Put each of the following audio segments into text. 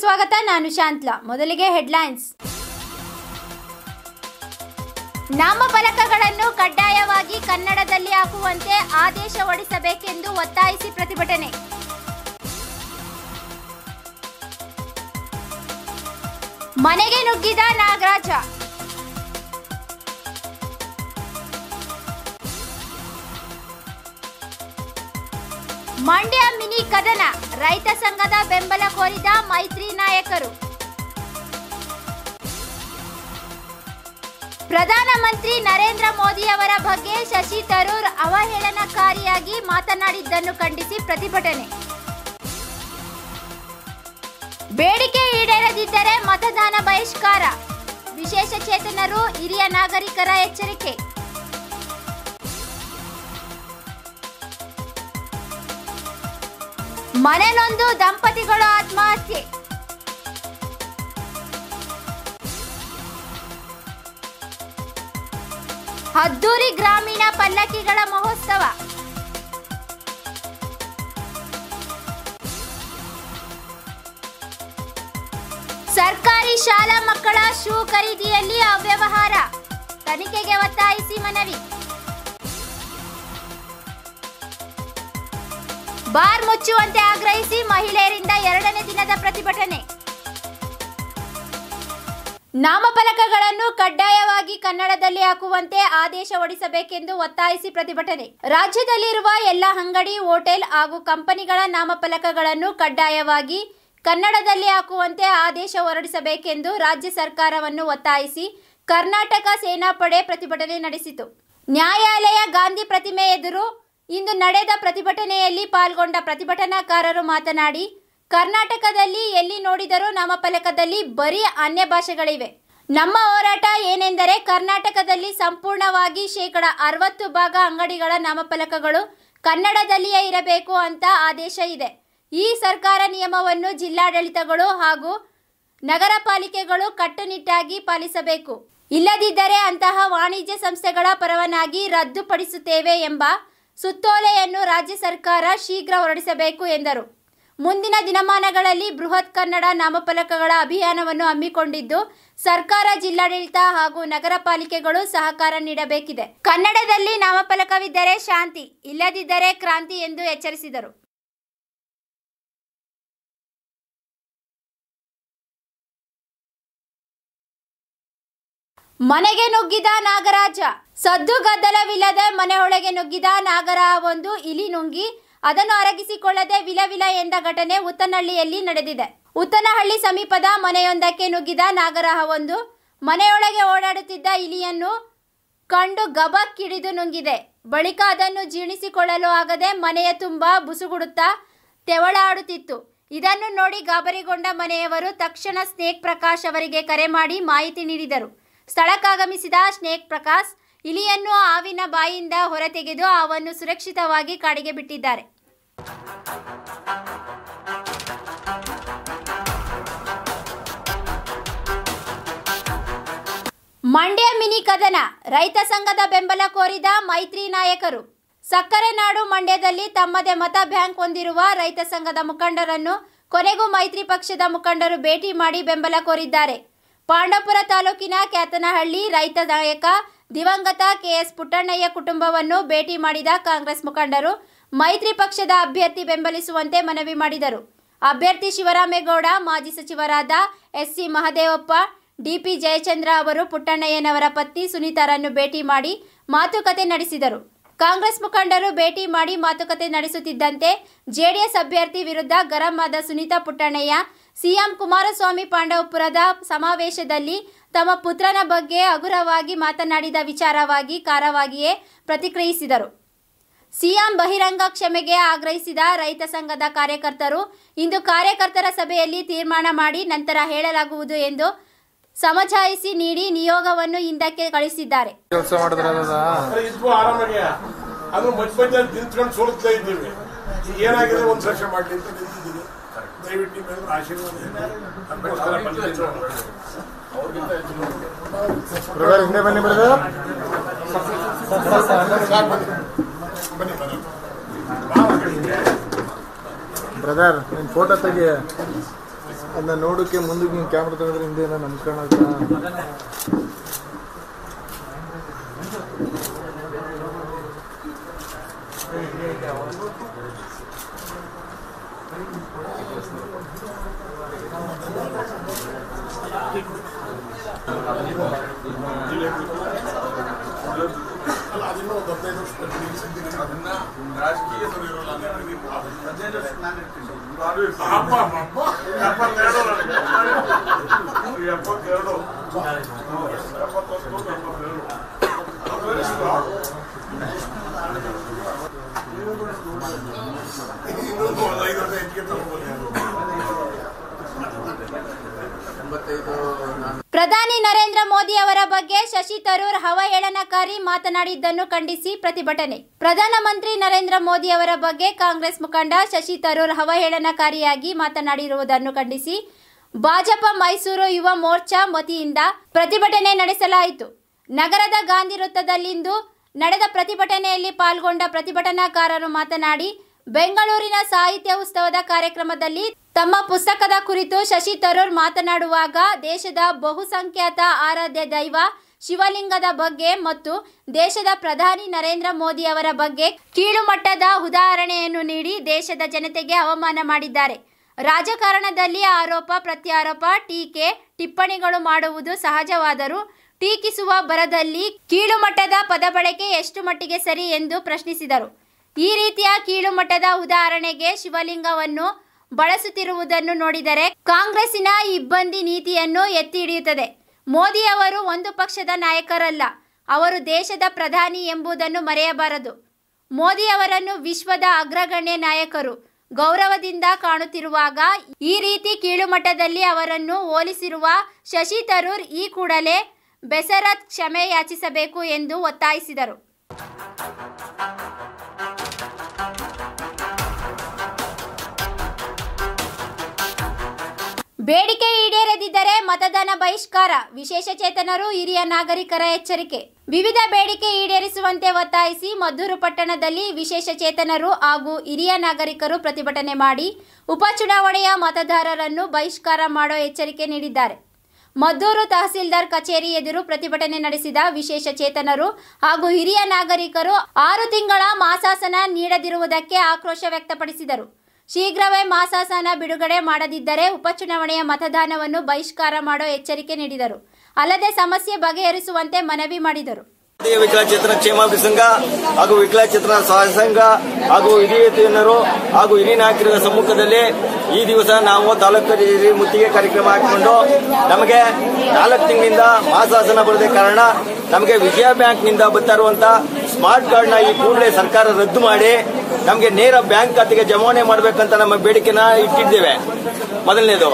ಸ್ವಾಗತ, ನಾನು ಶಾಂತ್ಲಾ. ಮೊದಲಿಗೆ ಹೆಡ್ಲೈನ್ಸ್. ನಾಮಫಲಕಗಳನ್ನು ಕಡ್ಡಾಯವಾಗಿ ಕನ್ನಡದಲ್ಲಿ ಹಾಕುವಂತೆ ಆದೇಶ ಹೊರಡಿಸಬೇಕೆಂದು ಒತ್ತಾಯಿಸಿ ಪ್ರತಿಭಟನೆ. ಮನೆಗೆ ನುಗ್ಗಿದ ನಾಗರಾಜ. ಮಂಡ್ಯ ಮಿನಿ ಕದನ. ರೈತ ಸಂಘದ ಬೆಂಬಲ ಕೋರಿದ ಮೈತ್ರಿ ನಾಯಕರು. ಪ್ರಧಾನಮಂತ್ರಿ ನರೇಂದ್ರ ಮೋದಿ ಅವರ ಬಗ್ಗೆ ಶಶಿ ತರೂರ್ ಅವಹೇಳನಕಾರಿಯಾಗಿ ಮಾತನಾಡಿದ್ದನ್ನು ಖಂಡಿಸಿ ಪ್ರತಿಭಟನೆ. ಬೇಡಿಕೆ ಈಡೇರದಿದ್ದರೆ ಮತದಾನ ಬಹಿಷ್ಕಾರ. ವಿಶೇಷ ಚೇತನರು ಹಿರಿಯ ನಾಗರಿಕರ ಎಚ್ಚರಿಕೆ. ಮನೆನೊಂದು ದಂಪತಿಗಳು ಆತ್ಮಹತ್ಯೆ. ಅದ್ದೂರಿ ಗ್ರಾಮೀಣ ಪಲ್ಲಕ್ಕಿಗಳ ಮಹೋತ್ಸವ. ಸರ್ಕಾರಿ ಶಾಲಾ ಮಕ್ಕಳ ಶೂ ಖರೀದಿಯಲ್ಲಿ ಅವ್ಯವಹಾರ. ತನಿಖೆಗೆ ಒತ್ತಾಯಿಸಿ ಮನವಿ. ಬಾರ್ ಮುಚ್ಚುವಂತೆ ಆಗ್ರಹಿಸಿ ಮಹಿಳೆಯರಿಂದ ಎರಡನೇ ದಿನದ ಪ್ರತಿಭಟನೆ. ನಾಮಫಲಕಗಳನ್ನು ಕಡ್ಡಾಯವಾಗಿ ಕನ್ನಡದಲ್ಲಿ ಹಾಕುವಂತೆ ಆದೇಶ ಹೊರಡಿಸಬೇಕೆಂದು ಒತ್ತಾಯಿಸಿ ಪ್ರತಿಭಟನೆ. ರಾಜ್ಯದಲ್ಲಿರುವ ಎಲ್ಲ ಅಂಗಡಿ, ಹೋಟೆಲ್ ಹಾಗೂ ಕಂಪನಿಗಳ ನಾಮಫಲಕಗಳನ್ನು ಕಡ್ಡಾಯವಾಗಿ ಕನ್ನಡದಲ್ಲಿ ಹಾಕುವಂತೆ ಆದೇಶ ಹೊರಡಿಸಬೇಕೆಂದು ರಾಜ್ಯ ಸರ್ಕಾರವನ್ನು ಒತ್ತಾಯಿಸಿ ಕರ್ನಾಟಕ ಸೇನಾಪಡೆ ಪ್ರತಿಭಟನೆ ನಡೆಸಿತು. ನ್ಯಾಯಾಲಯ ಗಾಂಧಿ ಪ್ರತಿಮೆ ಎದುರು ಇಂದು ನಡೆದ ಪ್ರತಿಭಟನೆಯಲ್ಲಿ ಪಾಲ್ಗೊಂಡ ಪ್ರತಿಭಟನಾಕಾರರು ಮಾತನಾಡಿ, ಕರ್ನಾಟಕದಲ್ಲಿ ಎಲ್ಲಿ ನೋಡಿದರೂ ನಾಮಫಲಕದಲ್ಲಿ ಬರೀ ಅನ್ಯ ಭಾಷೆಗಳಿವೆ. ನಮ್ಮ ಹೋರಾಟ ಏನೆಂದರೆ ಕರ್ನಾಟಕದಲ್ಲಿ ಸಂಪೂರ್ಣವಾಗಿ ಶೇಕಡ ಅರವತ್ತು ಭಾಗ ಅಂಗಡಿಗಳ ನಾಮಫಲಕಗಳು ಕನ್ನಡದಲ್ಲಿಯೇ ಇರಬೇಕು ಅಂತ ಆದೇಶ ಇದೆ. ಈ ಸರ್ಕಾರ ನಿಯಮವನ್ನು ಜಿಲ್ಲಾಡಳಿತಗಳು ಹಾಗೂ ನಗರ ಪಾಲಿಕೆಗಳು ಕಟ್ಟುನಿಟ್ಟಾಗಿ ಪಾಲಿಸಬೇಕು. ಇಲ್ಲದಿದ್ದರೆ ಅಂತಹ ವಾಣಿಜ್ಯ ಸಂಸ್ಥೆಗಳ ಪರವಾನಗಿ ರದ್ದುಪಡಿಸುತ್ತೇವೆ ಎಂಬ ಸುತ್ತೋಲೆಯನ್ನು ರಾಜ್ಯ ಸರ್ಕಾರ ಶೀಘ್ರ ಹೊರಡಿಸಬೇಕು ಎಂದರು. ಮುಂದಿನ ದಿನಮಾನಗಳಲ್ಲಿ ಬೃಹತ್ ಕನ್ನಡ ನಾಮಫಲಕಗಳ ಅಭಿಯಾನವನ್ನು ಹಮ್ಮಿಕೊಂಡಿದ್ದು, ಸರ್ಕಾರ, ಜಿಲ್ಲಾಡಳಿತ ಹಾಗೂ ನಗರ ಪಾಲಿಕೆಗಳು ಸಹಕಾರ ನೀಡಬೇಕಿದೆ. ಕನ್ನಡದಲ್ಲಿ ನಾಮಫಲಕವಿದ್ದರೆ ಶಾಂತಿ, ಇಲ್ಲದಿದ್ದರೆ ಕ್ರಾಂತಿ ಎಂದು ಎಚ್ಚರಿಸಿದರು. ಮನೆಗೆ ನುಗ್ಗಿದ ನಾಗರಾಜ ಸದ್ದು ಗದ್ದಲವಿಲ್ಲದೆ ಮನೆಯೊಳಗೆ ನುಗ್ಗಿದ ನಾಗರ ಒಂದು ಇಲಿ ನುಂಗಿ ಅದನ್ನು ಅರಗಿಸಿಕೊಳ್ಳದೆ ವಿಲವಿಲ ಎಂದ ಘಟನೆ ಉತ್ತನಹಳ್ಳಿಯಲ್ಲಿ ನಡೆದಿದೆ. ಉತ್ತನಹಳ್ಳಿ ಸಮೀಪದ ಮನೆಯೊಂದಕ್ಕೆ ನುಗ್ಗಿದ ನಾಗರಹವೊಂದು ಮನೆಯೊಳಗೆ ಓಡಾಡುತ್ತಿದ್ದ ಇಲಿಯನ್ನು ಕಂಡು ಗಬಕ್ಕಿಡಿದು ನುಂಗಿದೆ. ಬಳಿಕ ಅದನ್ನು ಜೀರ್ಣಿಸಿಕೊಳ್ಳಲು ಆಗದೆ ಮನೆಯ ತುಂಬ ಬುಸುಗುಡುತ್ತಾ ತೆವಳಾಡುತ್ತಿತ್ತು. ಇದನ್ನು ನೋಡಿ ಗಾಬರಿಗೊಂಡ ಮನೆಯವರು ತಕ್ಷಣ ಸ್ನೇಕ್ ಪ್ರಕಾಶ್ ಅವರಿಗೆ ಕರೆ ಮಾಡಿ ಮಾಹಿತಿ ನೀಡಿದರು. ಸ್ಥಳಕ್ಕಾಗಮಿಸಿದ ಸ್ನೇಕ್ ಪ್ರಕಾಶ್ ಇಲಿಯನ್ನು ಹಾವಿನ ಬಾಯಿಂದ ಹೊರತೆಗೆದು ಅವನ್ನು ಸುರಕ್ಷಿತವಾಗಿ ಕಾಡಿಗೆ ಬಿಟ್ಟಿದ್ದಾರೆ. ಮಂಡ್ಯ ಮಿನಿ ಕದನ, ರೈತ ಸಂಘದ ಬೆಂಬಲ ಕೋರಿದ ಮೈತ್ರಿ ನಾಯಕರು. ಸಕ್ಕರೆ ನಾಡು ಮಂಡ್ಯದಲ್ಲಿ ತಮ್ಮದೇ ಮತ ಬ್ಯಾಂಕ್ ಹೊಂದಿರುವ ರೈತ ಸಂಘದ ಮುಖಂಡರನ್ನು ಕೊನೆಗೂ ಮೈತ್ರಿ ಪಕ್ಷದ ಮುಖಂಡರು ಭೇಟಿ ಮಾಡಿ ಬೆಂಬಲ ಕೋರಿದ್ದಾರೆ. ಪಾಂಡವಪುರ ತಾಲೂಕಿನ ಕ್ಯಾತನಹಳ್ಳಿ ರೈತ ನಾಯಕ ದಿವಂಗತ ಕೆಎಸ್ ಪುಟ್ಟಣ್ಣಯ್ಯ ಕುಟುಂಬವನ್ನು ಭೇಟಿ ಮಾಡಿದ ಕಾಂಗ್ರೆಸ್ ಮುಖಂಡರು ಮೈತ್ರಿ ಪಕ್ಷದ ಅಭ್ಯರ್ಥಿ ಬೆಂಬಲಿಸುವಂತೆ ಮನವಿ ಮಾಡಿದರು. ಅಭ್ಯರ್ಥಿ ಶಿವರಾಮೇಗೌಡ ಮಾಜಿ ಸಚಿವರಾದ ಎಸ್ಸಿ ಮಹದೇವಪ್ಪ, ಡಿಪಿ ಜಯಚಂದ್ರ ಅವರು ಪುಟ್ಟಣ್ಣಯ್ಯನವರ ಪತ್ನಿ ಸುನೀತಾರನ್ನು ಭೇಟಿ ಮಾಡಿ ಮಾತುಕತೆ ನಡೆಸಿದರು. ಕಾಂಗ್ರೆಸ್ ಮುಖಂಡರು ಭೇಟಿ ಮಾಡಿ ಮಾತುಕತೆ ನಡೆಸುತ್ತಿದ್ದಂತೆ ಜೆಡಿಎಸ್ ಅಭ್ಯರ್ಥಿ ವಿರುದ್ಧ ಗರಂ ಆದ ಸುನೀತಾ ಪುಟ್ಟಣ್ಣಯ್ಯ ಸಿಎಂ ಕುಮಾರಸ್ವಾಮಿ ಪಾಂಡವಪುರದ ಸಮಾವೇಶದಲ್ಲಿ ತಮ್ಮ ಪುತ್ರನ ಬಗ್ಗೆ ಹಗುರವಾಗಿ ಮಾತನಾಡಿದ ವಿಚಾರವಾಗಿ ಕಾರವಾಗಿಯೇ ಪ್ರತಿಕ್ರಿಯಿಸಿದರು. ಸಿಎಂ ಬಹಿರಂಗ ಕ್ಷಮೆಗೆ ಆಗ್ರಹಿಸಿದ ರೈತ ಸಂಘದ ಕಾರ್ಯಕರ್ತರು, ಇಂದು ಕಾರ್ಯಕರ್ತರ ಸಭೆಯಲ್ಲಿ ತೀರ್ಮಾನ ಮಾಡಿ ನಂತರ ಹೇಳಲಾಗುವುದು ಎಂದು ಸಮಜಾಯಿಸಿ ನೀಡಿ ನಿಯೋಗವನ್ನು ಹಿಂದಕ್ಕೆ ಕಳಿಸಿದ್ದಾರೆ. ಕೆಲಸ ಮಾಡಿದ್ರಲ್ಲ ಇದ್ವು ಆರಾಮಾಗಿ ಅದು ಮಧ್ಯ ಮಧ್ಯ ನಿಂತ್ಕೊಂಡು ಸೋಲ್ತಾ ಇದ್ದೀವಿ. ಈಗ ಏನಾಗಿದೆ ಒಂದು ವರ್ಷ ಮಾಡಲಿ ಅಂತ ನಿಂತಿದ್ದೀವಿ ದಯವಿಟ್ಟು ನಿಮ್ಮೆಲ್ಲರ ಆಶೀರ್ವಾದ ಇರ್ಲಿ. ಅದಕ್ಕೋಸ್ಕರ ಬಂದಿದ್ದು. ಬ್ರದರ್ ಹಿಂದೆ ಬನ್ನಿ ಬ್ರದರ್ ಫೋಟೋ ತೆಗಿ ಅದನ್ನ ನೋಡೋಕೆ ಮುಂದಕ್ಕೆ ನೀವು ಕ್ಯಾಮ್ರಾ ತಗೊಂಡ್ರೆ ಹಿಂದೆ ಏನೋ ರಾಜಕೀಯ ಅಲ್ಲ ಅದನ್ನ ಹದಿನೈದು ವರ್ಷ ಕಟ್ಟಿಗೆ ಸಿದ್ಧಿಗೆ ಅದನ್ನ ರಾಜಕೀಯದವರು ಇರೋಲ್ಲ ಅಪ್ಪ ಅಪ್ಪ ಎಪ್ಪತ್ತೆರಡು ಎಪ್ಪತ್ತೆರಡು ಎಪ್ಪತ್ತೊಂದು ಎಪ್ಪತ್ತೆರಡು ಇನ್ನೊಂದು ಒಂದು ಐದು ವರ್ಷ ಹೆಚ್ಚಿಗೆ ತಗೊಂಡ್ಬನ್ನಿ ಪ್ರಧಾನಿ ನರೇಂದ್ರ ಮೋದಿ ಅವರ ಬಗ್ಗೆ ಶಶಿ ತರೂರ್ ಅವಹೇಳನಕಾರಿ ಮಾತನಾಡಿದ್ದನ್ನು ಖಂಡಿಸಿ ಪ್ರತಿಭಟನೆ. ಪ್ರಧಾನಮಂತ್ರಿ ನರೇಂದ್ರ ಮೋದಿ ಅವರ ಬಗ್ಗೆ ಕಾಂಗ್ರೆಸ್ ಮುಖಂಡ ಶಶಿ ತರೂರ್ ಅವಹೇಳನಕಾರಿಯಾಗಿ ಮಾತನಾಡಿರುವುದನ್ನು ಖಂಡಿಸಿ, ಭಾಜಪ ಮೈಸೂರು ಯುವ ಮೋರ್ಚಾ ವತಿಯಿಂದ ಪ್ರತಿಭಟನೆ ನಡೆಸಲಾಯಿತು. ನಗರದ ಗಾಂಧಿ ವೃತ್ತದಲ್ಲಿಂದು ನಡೆದ ಪ್ರತಿಭಟನೆಯಲ್ಲಿ ಪಾಲ್ಗೊಂಡ ಪ್ರತಿಭಟನಾಕಾರರು ಮಾತನಾಡಿ, ಬೆಂಗಳೂರಿನ ಸಾಹಿತ್ಯ ಉತ್ಸವದ ಕಾರ್ಯಕ್ರಮದಲ್ಲಿ ತಮ್ಮ ಪುಸ್ತಕದ ಕುರಿತು ಶಶಿ ತರೂರ್ ಮಾತನಾಡುವಾಗ ದೇಶದ ಬಹುಸಂಖ್ಯಾತ ಆರಾಧ್ಯ ದೈವ ಶಿವಲಿಂಗದ ಬಗ್ಗೆ ಮತ್ತು ದೇಶದ ಪ್ರಧಾನಿ ನರೇಂದ್ರ ಮೋದಿ ಅವರ ಬಗ್ಗೆ ಕೀಳುಮಟ್ಟದ ಉದಾಹರಣೆಯನ್ನು ನೀಡಿ ದೇಶದ ಜನತೆಗೆ ಅವಮಾನ ಮಾಡಿದ್ದಾರೆ. ರಾಜಕಾರಣದಲ್ಲಿ ಆರೋಪ, ಪ್ರತ್ಯಾರೋಪ, ಟೀಕೆ, ಟಿಪ್ಪಣಿಗಳು ಮಾಡುವುದು ಸಹಜವಾದರೂ ಟೀಕಿಸುವ ಬರದಲ್ಲಿ ಕೀಳುಮಟ್ಟದ ಪದ ಬಳಕೆ ಎಷ್ಟು ಮಟ್ಟಿಗೆ ಸರಿ ಎಂದು ಪ್ರಶ್ನಿಸಿದರು. ಈ ರೀತಿಯ ಕೀಳುಮಟ್ಟದ ಉದಾಹರಣೆಗೆ ಶಿವಲಿಂಗವನ್ನು ಬಳಸುತ್ತಿರುವುದನ್ನು ನೋಡಿದರೆ ಕಾಂಗ್ರೆಸ್ಸಿನ ಇಬ್ಬಂದಿ ನೀತಿಯನ್ನು ಎತ್ತಿ ಹಿಡಿಯುತ್ತದೆ. ಮೋದಿ ಅವರು ಒಂದು ಪಕ್ಷದ ನಾಯಕರಲ್ಲ, ಅವರು ದೇಶದ ಪ್ರಧಾನಿ ಎಂಬುದನ್ನು ಮರೆಯಬಾರದು. ಮೋದಿ ಅವರನ್ನು ವಿಶ್ವದ ಅಗ್ರಗಣ್ಯ ನಾಯಕರು ಗೌರವದಿಂದ ಕಾಣುತ್ತಿರುವಾಗ ಈ ರೀತಿ ಕೀಳುಮಟ್ಟದಲ್ಲಿ ಅವರನ್ನು ಹೋಲಿಸಿರುವ ಶಶಿ ತರೂರ್ ಈ ಕೂಡಲೇ ಬೆಸರತ್ ಕ್ಷಮೆ ಯಾಚಿಸಬೇಕು ಎಂದು ಒತ್ತಾಯಿಸಿದರು. ಬೇಡಿಕೆ ಈಡೇರದಿದ್ದರೆ ಮತದಾನ ಬಹಿಷ್ಕಾರ. ವಿಶೇಷ ಚೇತನರು ಹಿರಿಯ ನಾಗರಿಕರ ಎಚ್ಚರಿಕೆ. ವಿವಿಧ ಬೇಡಿಕೆ ಈಡೇರಿಸುವಂತೆ ಒತ್ತಾಯಿಸಿ ಮದ್ದೂರು ಪಟ್ಟಣದಲ್ಲಿ ವಿಶೇಷ ಚೇತನರು ಹಾಗೂ ಹಿರಿಯ ನಾಗರಿಕರು ಪ್ರತಿಭಟನೆ ಮಾಡಿ ಉಪಚುನಾವಣೆಯ ಮತದಾರರನ್ನು ಬಹಿಷ್ಕಾರ ಮಾಡೋ ಎಚ್ಚರಿಕೆ ನೀಡಿದ್ದಾರೆ. ಮದ್ದೂರು ತಹಸೀಲ್ದಾರ್ ಕಚೇರಿ ಎದುರು ಪ್ರತಿಭಟನೆ ನಡೆಸಿದ ವಿಶೇಷ ಚೇತನರು ಹಾಗೂ ಹಿರಿಯ ನಾಗರಿಕರು ಆರು ತಿಂಗಳ ಮಾಸಾಸನ ನೀಡದಿರುವುದಕ್ಕೆ ಆಕ್ರೋಶ ವ್ಯಕ್ತಪಡಿಸಿದರು. ಶೀಘ್ರವೇ ಮಾಸಾಸನ ಬಿಡುಗಡೆ ಮಾಡದಿದ್ದರೆ ಉಪಚುನಾವಣೆಯ ಮತದಾನವನ್ನು ಬಹಿಷ್ಕಾರ ಮಾಡೋ ಎಚ್ಚರಿಕೆ ನೀಡಿದರು. ಅಲ್ಲದೆ ಸಮಸ್ಯೆ ಬಗೆಹರಿಸುವಂತೆ ಮನವಿ ಮಾಡಿದರು. ವಿಕಲಚೇತನ ಕ್ಷೇಮಾಭಿ ಸಂಘ ಹಾಗೂ ವಿಕಲಚೇತನ ಸಹಾಯ ಸಂಘ ಹಾಗೂ ಹಿರಿಯರು ಹಾಗೂ ಹಿರಿಯ ನಾಯಕರ ಸಮ್ಮುಖದಲ್ಲಿ ಈ ದಿವಸ ನಾವು ತಾಲೂಕು ಮುತ್ತಿಗೆ ಕಾರ್ಯಕ್ರಮ ಹಾಕಿಕೊಂಡು ನಮಗೆ ನಾಲ್ಕು ತಿಂಗಳಿಂದ ಮಾಸಾಸನ ಬರದ ಕಾರಣ ನಮಗೆ ವಿಜಯ ಬ್ಯಾಂಕ್ನಿಂದ ಬರ್ತಾ ಇರುವಂತ ಸ್ಮಾರ್ಟ್ ಕಾರ್ಡ್ನ ಈ ಕೂಡಲೇ ಸರ್ಕಾರ ರದ್ದು ಮಾಡಿ ನಮಗೆ ನೇರ ಬ್ಯಾಂಕ್ ಖಾತೆಗೆ ಜಮಾವಣೆ ಮಾಡಬೇಕಂತ ನಮ್ಮ ಬೇಡಿಕೆನ ಇಟ್ಟಿದ್ದೇವೆ. ಮೊದಲನೇದು.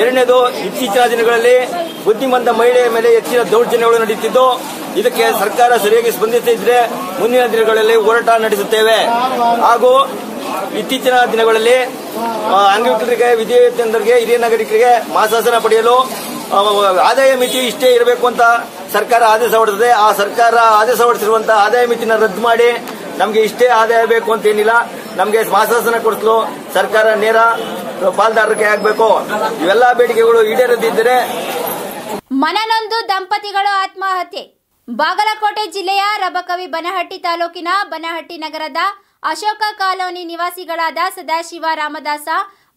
ಎರಡನೇದು ಇತ್ತೀಚಿನ ದಿನಗಳಲ್ಲಿ ಬುದ್ಧಿಮಂತ ಮಹಿಳೆಯ ಮೇಲೆ ಹೆಚ್ಚಿನ ದೌರ್ಜನ್ಯಗಳು ನಡೆಯುತ್ತಿದ್ದು, ಇದಕ್ಕೆ ಸರ್ಕಾರ ಸರಿಯಾಗಿ ಸ್ಪಂದಿಸಿದ್ರೆ ಮುಂದಿನ ದಿನಗಳಲ್ಲಿ ಹೋರಾಟ ನಡೆಸುತ್ತೇವೆ. ಹಾಗೂ ಇತ್ತೀಚಿನ ದಿನಗಳಲ್ಲಿ ಅಂಗವಿಕಲರಿಗೆ ವಿಧೇಯತೆಂದರಿಗೆ ಹಿರಿಯ ನಾಗರಿಕರಿಗೆ ಮಾಸಾಸನ ಪಡೆಯಲು ಆದಾಯ ಮಿತಿ ಇಷ್ಟೇ ಇರಬೇಕು ಅಂತ ಸರ್ಕಾರ ಆದೇಶ ಹೊರಡಿಸಿದೆ. ಆ ಸರ್ಕಾರ ಆದೇಶ ಹೊರಡಿಸಿರುವಂತಹ ಆದಾಯ ಮಿತಿನ ರದ್ದು ಮಾಡಿ ನಮಗೆ ಇಷ್ಟೇ ಆದಾಯ ಬೇಕು ಅಂತ ಏನಿಲ್ಲ. ನಮಗೆ ಮಾಸಾಸನ ಕೊಡಿಸಲು ಸರ್ಕಾರ ನೇರ ಪಾಲ್ದಾರಕ್ಕೆ ಆಗಬೇಕು ಇವೆಲ್ಲ ಬೇಡಿಕೆಗಳು ಈಡೇರದಿದ್ದರೆ ಮನನೊಂದು ದಂಪತಿಗಳು ಆತ್ಮಹತ್ಯೆ. ಬಾಗಲಕೋಟೆ ಜಿಲ್ಲೆಯ ರಬಕವಿ ಬನಹಟ್ಟಿ ತಾಲೂಕಿನ ಬನಹಟ್ಟಿ ನಗರದ ಅಶೋಕ ಕಾಲೋನಿ ನಿವಾಸಿಗಳಾದ ಸದಾಶಿವ ರಾಮದಾಸ,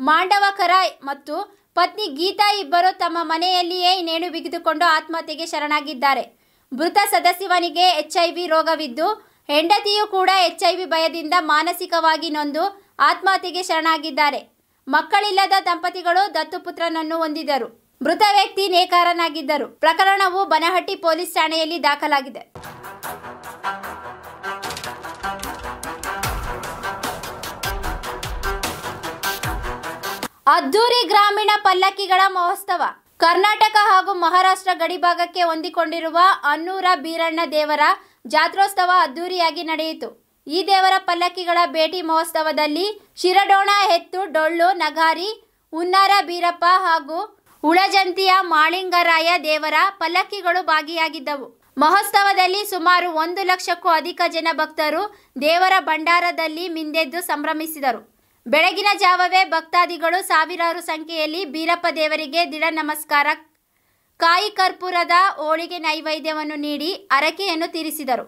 ಮಾಂಡವಕರ ಮತ್ತು ಪತ್ನಿ ಗೀತಾ ಇಬ್ಬರು ತಮ್ಮ ಮನೆಯಲ್ಲಿಯೇ ನೇಣು ಬಿಗಿದುಕೊಂಡು ಆತ್ಮಹತ್ಯೆಗೆ ಶರಣಾಗಿದ್ದಾರೆ. ಮೃತ ಸದಸ್ಯವನಿಗೆ ಎಚ್ಐವಿ ರೋಗವಿದ್ದು, ಹೆಂಡತಿಯೂ ಕೂಡ ಎಚ್ಐವಿ ಭಯದಿಂದ ಮಾನಸಿಕವಾಗಿ ನೊಂದು ಆತ್ಮಹತ್ಯೆಗೆ ಶರಣಾಗಿದ್ದಾರೆ. ಮಕ್ಕಳಿಲ್ಲದ ದಂಪತಿಗಳು ದತ್ತುಪುತ್ರನನ್ನು ಹೊಂದಿದರು ಮೃತ ವ್ಯಕ್ತಿ ನೇಕಾರನಾಗಿದ್ದರು. ಪ್ರಕರಣವು ಬನಹಟ್ಟಿ ಪೊಲೀಸ್ ಠಾಣೆಯಲ್ಲಿ ದಾಖಲಾಗಿದೆ. ಅದ್ದೂರಿ ಗ್ರಾಮೀಣ ಪಲ್ಲಕ್ಕಿಗಳ ಮಹೋತ್ಸವ. ಕರ್ನಾಟಕ ಹಾಗೂ ಮಹಾರಾಷ್ಟ್ರ ಗಡಿಭಾಗಕ್ಕೆ ಹೊಂದಿಕೊಂಡಿರುವ ಅನ್ನೂರ ಬೀರಣ್ಣ ದೇವರ ಜಾತ್ರೋತ್ಸವ ಅದ್ದೂರಿಯಾಗಿ ನಡೆಯಿತು. ಈ ದೇವರ ಪಲ್ಲಕ್ಕಿಗಳ ಭೇಟಿ ಮಹೋತ್ಸವದಲ್ಲಿ ಶಿರಡೋಣ ಎತ್ತು ಡೊಳ್ಳು, ನಗಾರಿ, ಹುನ್ನಾರ ಬೀರಪ್ಪ ಹಾಗೂ ಉಳಜಂತಿಯ ಮಾಳಿಂಗರಾಯ ದೇವರ ಪಲ್ಲಕ್ಕಿಗಳು ಭಾಗಿಯಾಗಿದ್ದವು. ಮಹೋತ್ಸವದಲ್ಲಿ ಸುಮಾರು ಒಂದು ಲಕ್ಷಕ್ಕೂ ಅಧಿಕ ಜನ ಭಕ್ತರು ದೇವರ ಭಂಡಾರದಲ್ಲಿ ಮಿಂದೆದ್ದು ಸಂಭ್ರಮಿಸಿದರು. ಬೆಳಗಿನ ಜಾವವೇ ಭಕ್ತಾದಿಗಳು ಸಾವಿರಾರು ಸಂಖ್ಯೆಯಲ್ಲಿ ಬೀರಪ್ಪ ದೇವರಿಗೆ ದಿಢ ನಮಸ್ಕಾರ, ಕಾಯಿ ಕರ್ಪೂರದ ಹೋಳಿಗೆ ನೈವೇದ್ಯವನ್ನು ನೀಡಿ ಹರಕೆಯನ್ನು ತೀರಿಸಿದರು.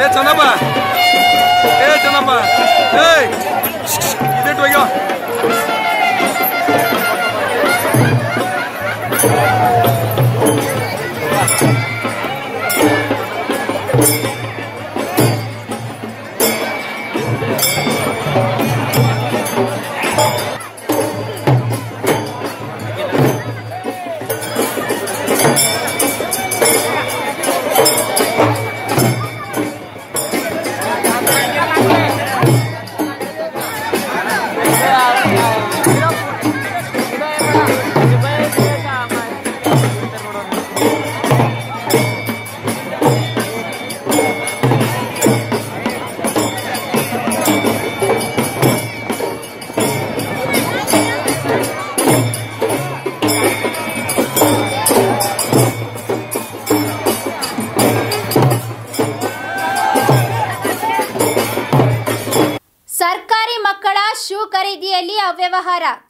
예, 전화봐. 예 전화봐. 에이 이대로 이겨.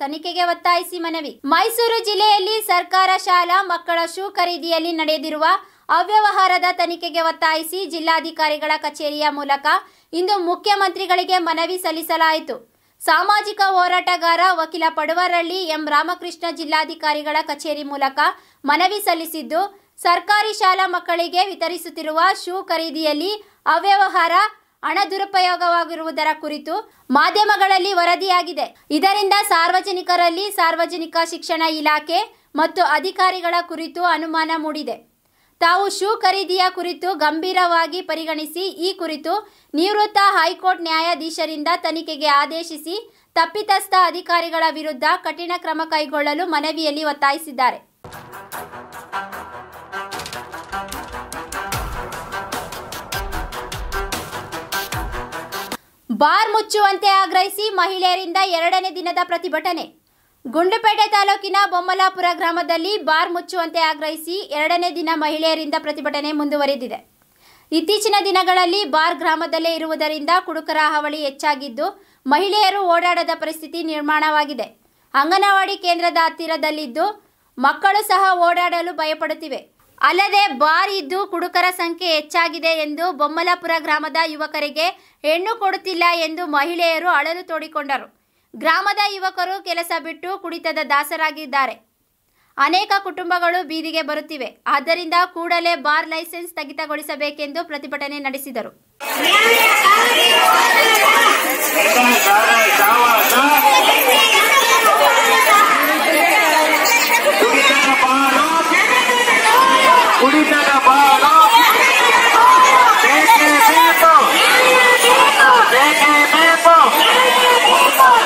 ತನಿಖೆಗೆ ಒತ್ತಾಯಿಸಿ ಮನವಿ. ಮೈಸೂರು ಜಿಲ್ಲೆಯಲ್ಲಿ ಸರ್ಕಾರ ಶಾಲಾ ಮಕ್ಕಳ ಶೂ ಖರೀದಿಯಲ್ಲಿ ನಡೆದಿರುವ ಅವ್ಯವಹಾರದ ತನಿಖೆಗೆ ಒತ್ತಾಯಿಸಿ ಜಿಲ್ಲಾಧಿಕಾರಿಗಳ ಕಚೇರಿಯ ಮೂಲಕ ಇಂದು ಮುಖ್ಯಮಂತ್ರಿಗಳಿಗೆ ಮನವಿ ಸಲ್ಲಿಸಲಾಯಿತು. ಸಾಮಾಜಿಕ ಹೋರಾಟಗಾರ ವಕೀಲ ಪಡುವರಳ್ಳಿ ಎಂ ರಾಮಕೃಷ್ಣ ಜಿಲ್ಲಾಧಿಕಾರಿಗಳ ಕಚೇರಿ ಮೂಲಕ ಮನವಿ ಸಲ್ಲಿಸಿದ್ದು, ಸರ್ಕಾರಿ ಶಾಲಾ ಮಕ್ಕಳಿಗೆ ವಿತರಿಸುತ್ತಿರುವ ಶೂ ಖರೀದಿಯಲ್ಲಿ ಅವ್ಯವಹಾರ ಹಣ ದುರುಪಯೋಗವಾಗಿರುವುದರ ಕುರಿತು ಮಾಧ್ಯಮಗಳಲ್ಲಿ ವರದಿಯಾಗಿದೆ. ಇದರಿಂದ ಸಾರ್ವಜನಿಕರಲ್ಲಿ ಸಾರ್ವಜನಿಕ ಶಿಕ್ಷಣ ಇಲಾಖೆ ಮತ್ತು ಅಧಿಕಾರಿಗಳ ಕುರಿತು ಅನುಮಾನ ಮೂಡಿದೆ. ತಾವು ಶೂ ಖರೀದಿಯ ಕುರಿತು ಗಂಭೀರವಾಗಿ ಪರಿಗಣಿಸಿ ಈ ಕುರಿತು ನಿವೃತ್ತ ಹೈಕೋರ್ಟ್ ನ್ಯಾಯಾಧೀಶರಿಂದ ತನಿಖೆಗೆ ಆದೇಶಿಸಿ ತಪ್ಪಿತಸ್ಥ ಅಧಿಕಾರಿಗಳ ವಿರುದ್ಧ ಕಠಿಣ ಕ್ರಮ ಕೈಗೊಳ್ಳಲು ಮನವಿಯಲ್ಲಿ ಒತ್ತಾಯಿಸಿದ್ದಾರೆ. ಬಾರ್ ಮುಚ್ಚುವಂತೆ ಆಗ್ರಹಿಸಿ ಮಹಿಳೆಯರಿಂದ ಎರಡನೇ ದಿನದ ಪ್ರತಿಭಟನೆ. ಗುಂಡ್ಲುಪೇಟೆ ತಾಲೂಕಿನ ಬೊಮ್ಮಲಾಪುರ ಗ್ರಾಮದಲ್ಲಿ ಬಾರ್ ಮುಚ್ಚುವಂತೆ ಆಗ್ರಹಿಸಿ ಎರಡನೇ ದಿನ ಮಹಿಳೆಯರಿಂದ ಪ್ರತಿಭಟನೆ ಮುಂದುವರೆದಿದೆ. ಇತ್ತೀಚಿನ ದಿನಗಳಲ್ಲಿ ಬಾರ್ ಗ್ರಾಮದಲ್ಲೇ ಇರುವುದರಿಂದ ಕುಡುಕರ ಹಾವಳಿ ಹೆಚ್ಚಾಗಿದ್ದು, ಮಹಿಳೆಯರು ಓಡಾಡದ ಪರಿಸ್ಥಿತಿ ನಿರ್ಮಾಣವಾಗಿದೆ. ಅಂಗನವಾಡಿ ಕೇಂದ್ರದ ಹತ್ತಿರದಲ್ಲಿದ್ದು, ಮಕ್ಕಳು ಸಹ ಓಡಾಡಲು ಭಯಪಡುತ್ತಿವೆ. ಅಲ್ಲದೆ ಬಾರ್ ಇದ್ದು ಕುಡುಕರ ಸಂಖ್ಯೆ ಹೆಚ್ಚಾಗಿದೆ ಎಂದು ಬೊಮ್ಮಲಾಪುರ ಗ್ರಾಮದ ಯುವಕರಿಗೆ ಹೆಣ್ಣು ಕೊಡುತ್ತಿಲ್ಲ ಎಂದು ಮಹಿಳೆಯರು ಅಳಲು ತೋಡಿಕೊಂಡರು ಗ್ರಾಮದ ಯುವಕರು ಕೆಲಸ ಬಿಟ್ಟು ಕುಡಿತದ ದಾಸರಾಗಿದ್ದಾರೆ ಅನೇಕ ಕುಟುಂಬಗಳು ಬೀದಿಗೆ ಬರುತ್ತಿವೆ ಆದ್ದರಿಂದ ಕೂಡಲೇ ಬಾರ್ ಲೈಸೆನ್ಸ್ ಸ್ಥಗಿತಗೊಳಿಸಬೇಕೆಂದು ಪ್ರತಿಭಟನೆ ನಡೆಸಿದರು ಕುಡಿತದ ಬಾಳು ಬೇಕೇ ಬೇಕು ಬೇಕೇ ಬೇಕು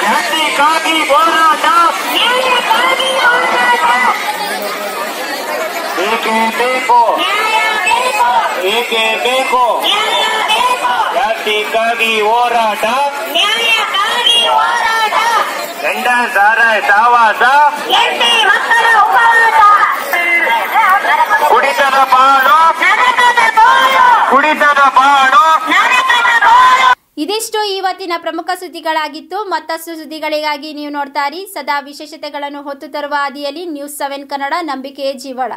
ಜಾತಿಗಾಗಿ ಹೋರಾಟ ಬೇಕೇ ಬೇಕು ಬೇಕೇ ಬೇಕು. ಜಾತಿಗಾಗಿ ಹೋರಾಟ. ಗಂಡ ಸಾರಾಯ ಸಾವಾಸ. ಕುಡಿತದ ಬಾಳು. ಕುಡಿತದ ಬಾಳು. ಇದಿಷ್ಟು ಇವತ್ತಿನ ಪ್ರಮುಖ ಸುದ್ದಿಗಳಾಗಿತ್ತು. ಮತ್ತಷ್ಟು ಸುದ್ದಿಗಳಿಗಾಗಿ ನೀವು ನೋಡ್ತಾ ಸದಾ ವಿಶೇಷತೆಗಳನ್ನು ಹೊತ್ತು ತರುವ ಹಾದಿಯಲ್ಲಿ ನ್ಯೂಸ್ ಸೆವೆನ್ ಕನ್ನಡ ನಂಬಿಕೆಯ ಜೀವಳ.